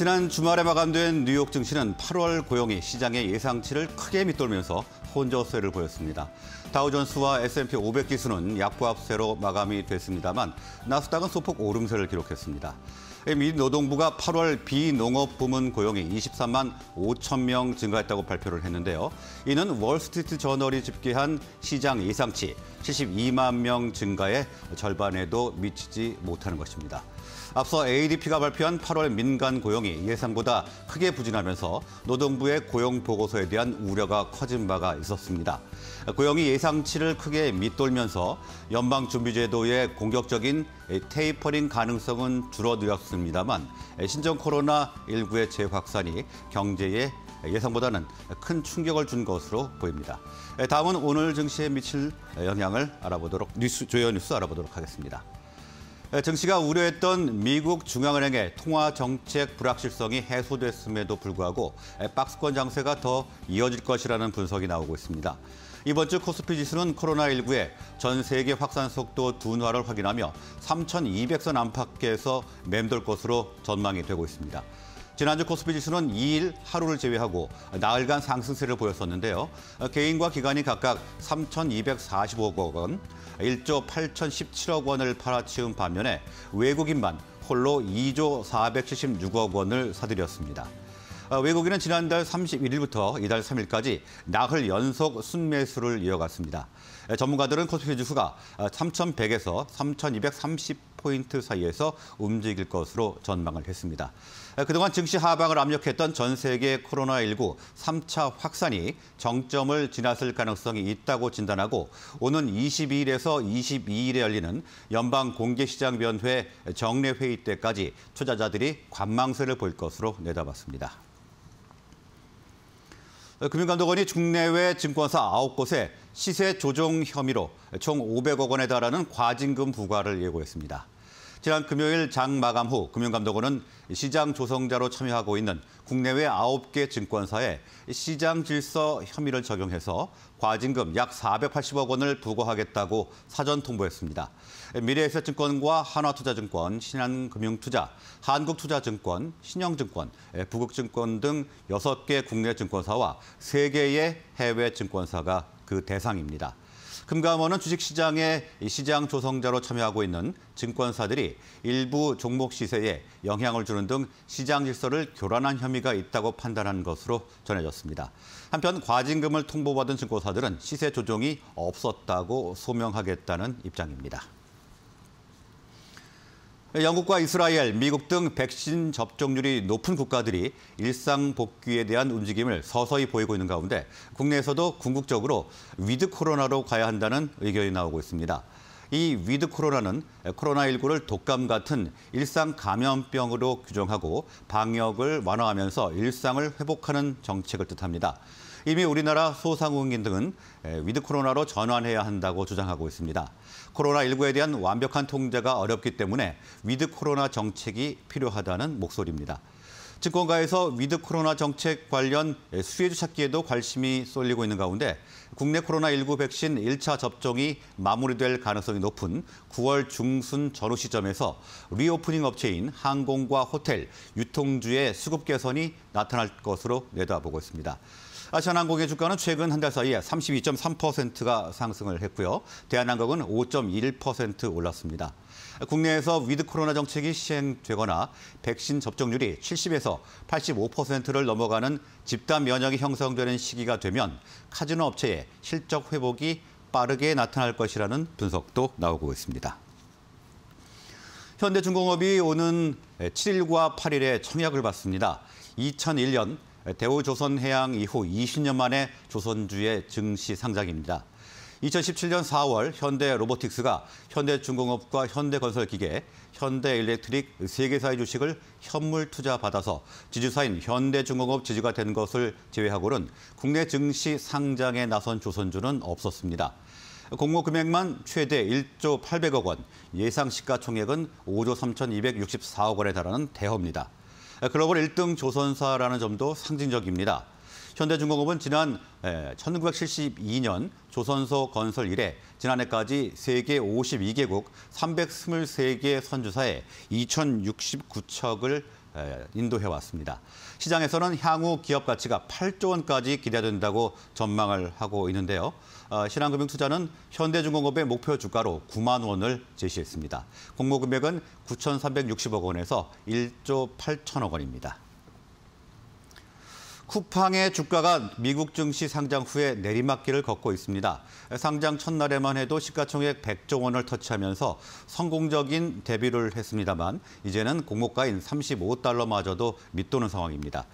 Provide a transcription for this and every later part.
지난 주말에 마감된 뉴욕 증시는 8월 고용이 시장의 예상치를 크게 밑돌면서 혼조세를 보였습니다. 다우존스와 S&P 500 지수는 약보합세로 마감이 됐습니다만 나스닥은 소폭 오름세를 기록했습니다. 미 노동부가 8월 비농업 부문 고용이 23만 5천 명 증가했다고 발표를 했는데요. 이는 월스트리트 저널이 집계한 시장 예상치 72만 명 증가의 절반에도 미치지 못하는 것입니다. 앞서 ADP가 발표한 8월 민간 고용이 예상보다 크게 부진하면서 노동부의 고용 보고서에 대한 우려가 커진 바가 있었습니다. 고용이 예상치를 크게 밑돌면서 연방준비제도의 공격적인 테이퍼링 가능성은 줄어들었습니다만 신종 코로나19의 재확산이 경제에 예상보다는 큰 충격을 준 것으로 보입니다. 다음은 오늘 증시에 미칠 영향을 알아보도록 뉴스 조여 뉴스 알아보도록 하겠습니다. 증시가 우려했던 미국 중앙은행의 통화 정책 불확실성이 해소됐음에도 불구하고 박스권 장세가 더 이어질 것이라는 분석이 나오고 있습니다. 이번 주 코스피 지수는 코로나19의 전 세계 확산 속도 둔화를 확인하며 3,200선 안팎에서 맴돌 것으로 전망이 되고 있습니다. 지난주 코스피 지수는 2일 하루를 제외하고 나흘간 상승세를 보였었는데요. 개인과 기관이 각각 3,245억 원, 1조 8,017억 원을 팔아치운 반면에 외국인만 홀로 2조 476억 원을 사들였습니다. 외국인은 지난달 31일부터 이달 3일까지 나흘 연속 순매수를 이어갔습니다. 전문가들은 코스피 지수가 3,100에서 3,230포인트 사이에서 움직일 것으로 전망을 했습니다. 그동안 증시 하방을 압력했던 전 세계 코로나19 3차 확산이 정점을 지났을 가능성이 있다고 진단하고 오는 22일에서 22일에 열리는 연방 공개시장위원회 정례회의 때까지 투자자들이 관망세를 볼 것으로 내다봤습니다. 금융감독원이 국내외 증권사 9곳에 시세 조정 혐의로 총 500억 원에 달하는 과징금 부과를 예고했습니다. 지난 금요일 장 마감 후 금융감독원은 시장 조성자로 참여하고 있는 국내외 9개 증권사에 시장 질서 혐의를 적용해서 과징금 약 480억 원을 부과하겠다고 사전 통보했습니다. 미래에셋증권과 한화투자증권, 신한금융투자, 한국투자증권, 신영증권, 부국증권 등 6개 국내 증권사와 3개의 해외 증권사가 그 대상입니다. 금감원은 주식시장에 시장 조성자로 참여하고 있는 증권사들이 일부 종목 시세에 영향을 주는 등 시장 질서를 교란한 혐의가 있다고 판단한 것으로 전해졌습니다. 한편 과징금을 통보받은 증권사들은 시세 조정이 없었다고 소명하겠다는 입장입니다. 영국과 이스라엘, 미국 등 백신 접종률이 높은 국가들이 일상 복귀에 대한 움직임을 서서히 보이고 있는 가운데 국내에서도 궁극적으로 with 코로나로 가야 한다는 의견이 나오고 있습니다. 이 with 코로나는 코로나19를 독감 같은 일상 감염병으로 규정하고 방역을 완화하면서 일상을 회복하는 정책을 뜻합니다. 이미 우리나라 소상공인 등은 with 코로나로 전환해야 한다고 주장하고 있습니다. 코로나19에 대한 완벽한 통제가 어렵기 때문에 with 코로나 정책이 필요하다는 목소리입니다. 증권가에서 with 코로나 정책 관련 수혜주 찾기에도 관심이 쏠리고 있는 가운데 국내 코로나19 백신 1차 접종이 마무리될 가능성이 높은 9월 중순 전후 시점에서 reopening 업체인 항공과 호텔, 유통주의 수급 개선이 나타날 것으로 내다보고 있습니다. 아시아나항공의 주가는 최근 한 달 사이에 32.3%가 상승을 했고요. 대한항공은 5.1% 올랐습니다. 국내에서 with 코로나 정책이 시행되거나 백신 접종률이 70에서 85%를 넘어가는 집단 면역이 형성되는 시기가 되면 카지노 업체의 실적 회복이 빠르게 나타날 것이라는 분석도 나오고 있습니다. 현대중공업이 오는 7일과 8일에 청약을 받습니다. 2001년 대우조선해양 이후 20년 만에 조선주의 증시 상장입니다. 2017년 4월 현대 로보틱스가 현대중공업과 현대건설기계, 현대일렉트릭 세개사의 주식을 현물 투자 받아서 지주사인 현대중공업 지주가 된 것을 제외하고는 국내 증시 상장에 나선 조선주는 없었습니다. 공모 금액만 최대 1조 800억 원, 예상 시가총액은 5조 3,264억 원에 달하는 대허입니다. 글로벌 1등 조선사라는 점도 상징적입니다. 현대중공업은 지난 1972년 조선소 건설 이래 지난해까지 세계 52개국 323개 선주사에 2,069척을 인도해 왔습니다. 시장에서는 향후 기업 가치가 8조 원까지 기대된다고 전망을 하고 있는데요. 어, 신한금융투자는 현대중공업의 목표 주가로 9만 원을 제시했습니다. 공모 금액은 9,360억 원에서 1조 8천억 원입니다. 쿠팡의 주가가 미국 증시 상장 후에 내리막길을 걷고 있습니다. 상장 첫날에만 해도 시가총액 100조 원을 터치하면서 성공적인 데뷔를 했습니다만 이제는 공모가인 35달러마저도 밑도는 상황입니다.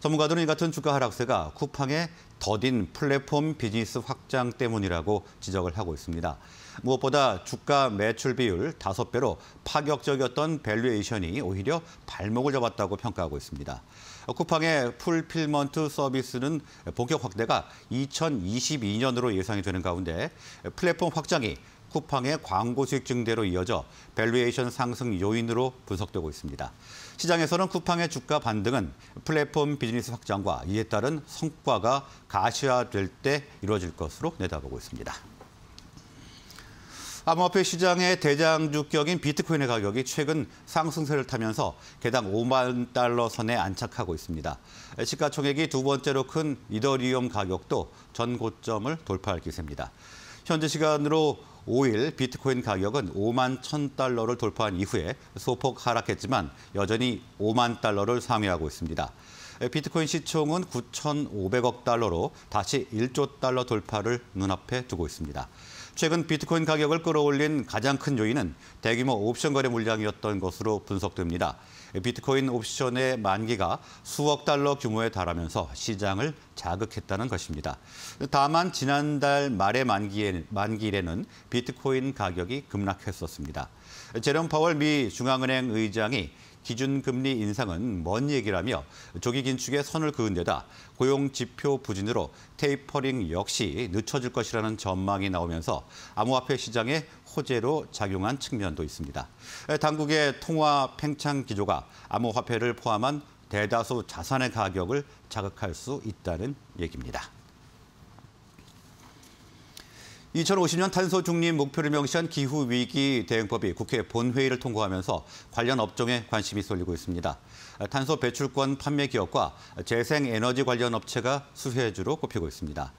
전문가들은 이 같은 주가 하락세가 쿠팡의 더딘 플랫폼 비즈니스 확장 때문이라고 지적을 하고 있습니다. 무엇보다 주가 매출 비율 5배로 파격적이었던 valuation이 오히려 발목을 잡았다고 평가하고 있습니다. 쿠팡의 fulfillment 서비스는 본격 확대가 2022년으로 예상이 되는 가운데 플랫폼 확장이 쿠팡의 광고 수익 증대로 이어져 valuation 상승 요인으로 분석되고 있습니다. 시장에서는 쿠팡의 주가 반등은 플랫폼 비즈니스 확장과 이에 따른 성과가 가시화될 때 이루어질 것으로 내다보고 있습니다. 암호화폐 시장의 대장주격인 비트코인의 가격이 최근 상승세를 타면서 개당 5만 달러 선에 안착하고 있습니다. 시가총액이 두 번째로 큰 이더리움 가격도 전 고점을 돌파할 기세입니다. 현재 시간으로 5일 비트코인 가격은 5만 1천 달러를 돌파한 이후에 소폭 하락했지만 여전히 5만 달러를 상회하고 있습니다. 비트코인 시총은 9,500억 달러로 다시 1조 달러 돌파를 눈앞에 두고 있습니다. 최근 비트코인 가격을 끌어올린 가장 큰 요인은 대규모 옵션 거래 물량이었던 것으로 분석됩니다. 비트코인 옵션의 만기가 수억 달러 규모에 달하면서 시장을 자극했다는 것입니다. 다만 지난달 말의 만기에, 만기일에는 비트코인 가격이 급락했었습니다. 제롬 파월 미 중앙은행 의장이 기준금리 인상은 먼 얘기라며 조기 긴축에 선을 그은 데다 고용 지표 부진으로 테이퍼링 역시 늦춰질 것이라는 전망이 나오면서 암호화폐 시장에 호재로 작용한 측면도 있습니다. 당국의 통화 팽창 기조가 암호화폐를 포함한 대다수 자산의 가격을 자극할 수 있다는 얘기입니다. 2050년 탄소 중립 목표를 명시한 기후 위기 대응법이 국회 본회의를 통과하면서 관련 업종에 관심이 쏠리고 있습니다. 탄소 배출권 판매 기업과 재생 에너지 관련 업체가 수혜주로 꼽히고 있습니다.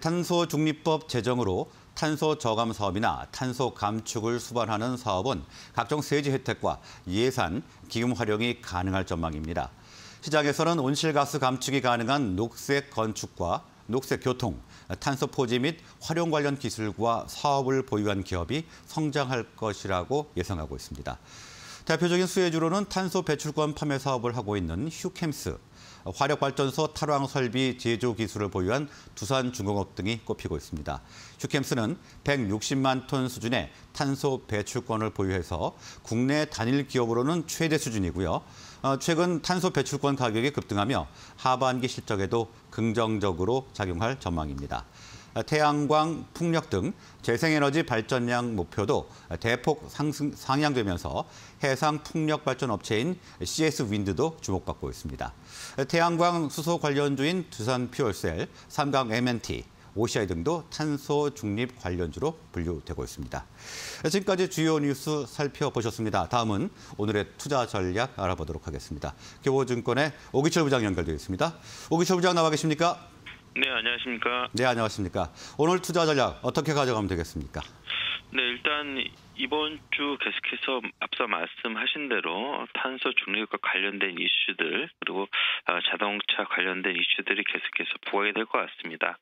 탄소 중립법 제정으로 탄소 저감 사업이나 탄소 감축을 수반하는 사업은 각종 세제 혜택과 예산, 기금 활용이 가능할 전망입니다. 시장에서는 온실가스 감축이 가능한 녹색 건축과 녹색 교통, 탄소 포지 및 활용 관련 기술과 사업을 보유한 기업이 성장할 것이라고 예상하고 있습니다. 대표적인 수혜주로는 탄소 배출권 판매 사업을 하고 있는 휴캠스, 화력발전소 탈황 설비 제조 기술을 보유한 두산 중공업 등이 꼽히고 있습니다. 휴캠스는 160만 톤 수준의 탄소 배출권을 보유해서 국내 단일 기업으로는 최대 수준이고요. 어, 최근 탄소 배출권 가격이 급등하며 하반기 실적에도 긍정적으로 작용할 전망입니다. 태양광, 풍력 등 재생에너지 발전량 목표도 대폭 상승, 상향되면서 해상 풍력 발전 업체인 CS 윈드도 주목받고 있습니다. 태양광 수소 관련주인 두산 퓨얼셀, 삼강 MNT, OCI 등도 탄소 중립 관련주로 분류되고 있습니다. 지금까지 주요 뉴스 살펴보셨습니다. 다음은 오늘의 투자 전략 알아보도록 하겠습니다. 교보증권의 오기철 부장 연결되어 있습니다. 오기철 부장 나와 계십니까? 네, 안녕하십니까? 네, 안녕하십니까? 오늘 투자 전략 어떻게 가져가면 되겠습니까? 네, 일단 이번 주 계속해서 앞서 말씀하신 대로 탄소 중립과 관련된 이슈들 그리고 아, 자동차 관련된 이슈들이 계속해서 부각이 될 것 같습니다.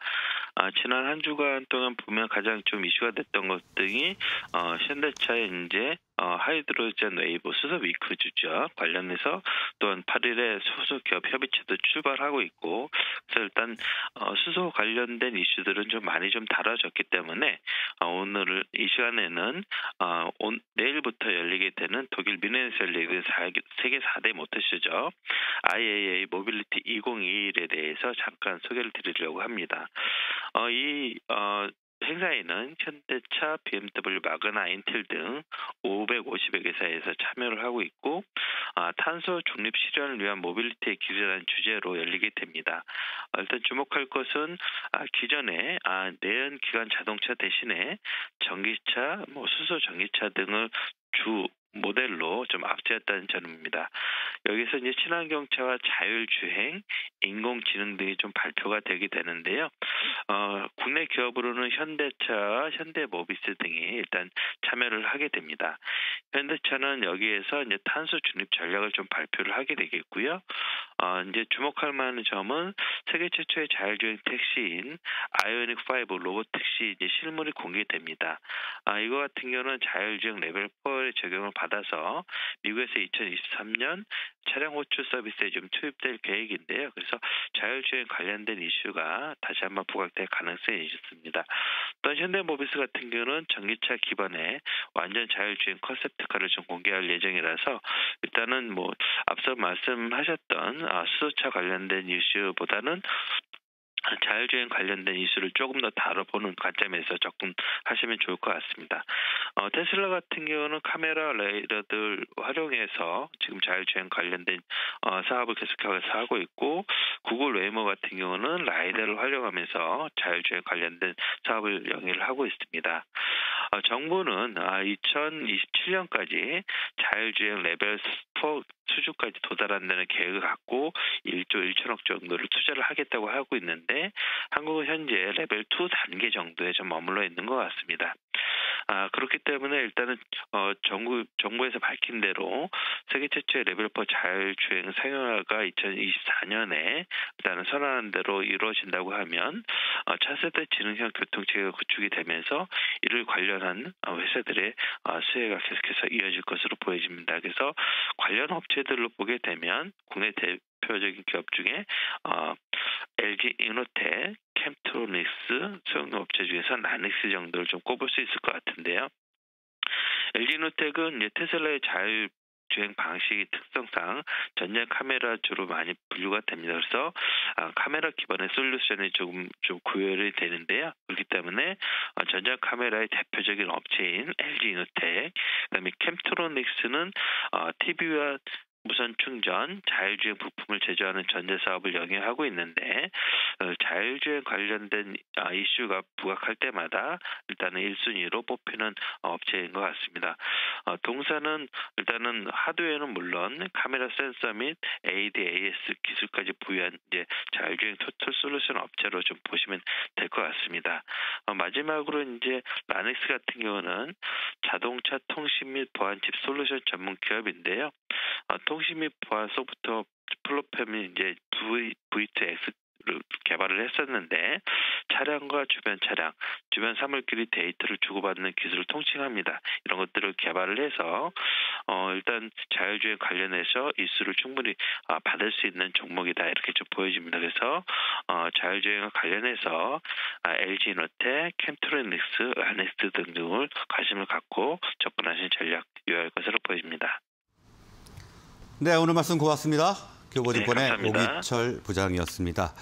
아, 지난 한 주간 동안 보면 가장 좀 이슈가 됐던 것 등이 어, 현대차의 이제 어, Hydrogen Wave 수소 week 주죠. 관련해서 또한 8일에 수소 기업 협의체도 출발하고 있고 그래서 일단 어, 수소 관련된 이슈들은 좀 많이 좀 다뤄졌기 때문에 어, 오늘 이 시간에는 어, 온, 내일부터 열리게 되는 독일 미네에서 열리는 세계 4대 모터쇼죠. IAA 모빌리티 2021에 대해서 잠깐 소개를 드리려고 합니다. 어, 이 어, 행사에는 현대차, BMW, 마그나, 인텔 등 550여 개 사에서 참여를 하고 있고 아, 탄소 중립 실현을 위한 모빌리티의 기술이라는 주제로 열리게 됩니다. 아, 일단 주목할 것은 아, 기존에 아, 내연 기관 자동차 대신에 전기차, 뭐 수소 전기차 등을 주 모델로 좀 앞세웠다는 점입니다. 여기서 이제 친환경차와 자율주행, 인공지능 등이 좀 발표가 되게 되는데요. 어, 국내 기업으로는 현대차, 현대모비스 등이 일단 참여를 하게 됩니다. 현대차는 여기에서 이제 탄소 중립 전략을 좀 발표를 하게 되겠고요. 어, 이제 주목할 만한 점은 세계 최초의 자율주행 택시인 IONIQ 5 로봇 택시 이제 실물이 공개됩니다. 아, 이거 같은 경우는 자율주행 레벨 4의 적용을 받아서 미국에서 2023년 차량 호출 서비스에 좀 투입될 계획인데요. 그래서 자율주행 관련된 이슈가 다시 한번 부각될 가능성이 있습니다. 또한 현대모비스 같은 경우는 전기차 기반의 완전 자율주행 컨셉트카를 좀 공개할 예정이라서 일단은 뭐 앞서 말씀하셨던 아, 수소차 관련된 이슈보다는 자율주행 관련된 이슈를 조금 더 다뤄보는 관점에서 접근하시면 좋을 것 같습니다. 어, 테슬라 같은 경우는 카메라 레이더들 활용해서 지금 자율주행 관련된 어, 사업을 계속해서 하고 있고 구글 Waymo 같은 경우는 LiDAR를 활용하면서 자율주행 관련된 사업을 영위를 하고 있습니다. 어, 정부는 아, 2027년까지 자율주행 레벨 4 수준까지 도달한다는 계획을 갖고 1조 1천억 정도를 투자를 하겠다고 하고 있는데 한국은 현재 레벨 2 단계 정도에 좀 머물러 있는 것 같습니다. 아, 그렇기 때문에 일단은 어, 정부 정부에서 밝힌 대로 세계 최초의 레벨 4 자율주행 상용화가 2024년에 일단은 선언한 대로 이루어진다고 하면 어, 차세대 지능형 교통체계가 구축이 되면서 이를 관련한 어, 회사들의 어, 수혜가 계속해서 이어질 것으로 보여집니다. 그래서 관련 업체들로 보게 되면 국내 대표적인 기업 중에 어, LG 이노텍, 켐트로닉스, 소형 업체 중에서 라닉스 정도를 좀 꼽을 수 있을 것 같은데요. LG 이노텍은 테슬라의 자율 주행 방식의 특성상 전면 카메라 주로 많이 분류가 됩니다. 그래서 아, 카메라 기반의 솔루션이 조금 좀 구별이 되는데요. 그렇기 때문에 어, 전장 카메라의 대표적인 업체인 LG 이노텍, 그다음에 캠트로닉스는 어, TV와 무선 충전, 자율주행 부품을 제조하는 전자 사업을 영위하고 있는데 어, 자율주행 관련된 아, 이슈가 부각할 때마다 일단은 1순위로 뽑히는 업체인 것 같습니다. 어, 동사는 일단은 하드웨어는 물론 카메라 센서 및 ADAS 기술까지 보유한 이제 자율주행 토탈 솔루션 업체로 좀 보시면 될 것 같습니다. 어, 마지막으로 이제 라닉스 같은 경우는 자동차 통신 및 보안칩 솔루션 전문 기업인데요. 및 보안 소프트웨어 플랫폼이 이제 V, V2X 를 개발을 했었는데 차량과 주변 차량, 주변 사물끼리 데이터를 주고받는 기술을 통칭합니다. 이런 것들을 개발을 해서 어, 일단 자율주행 관련해서 이수를 충분히 어, 받을 수 있는 종목이다 이렇게 좀 보여집니다. 그래서 어, 자율주행과 관련해서 아, LG 이노텍, 캠트로닉스, 아네스트 등등을 관심을 갖고 접근하신 전략 유효할 것으로 보입니다. 네, 오늘 말씀 고맙습니다. 교보증권의 네. 오기철 부장이었습니다.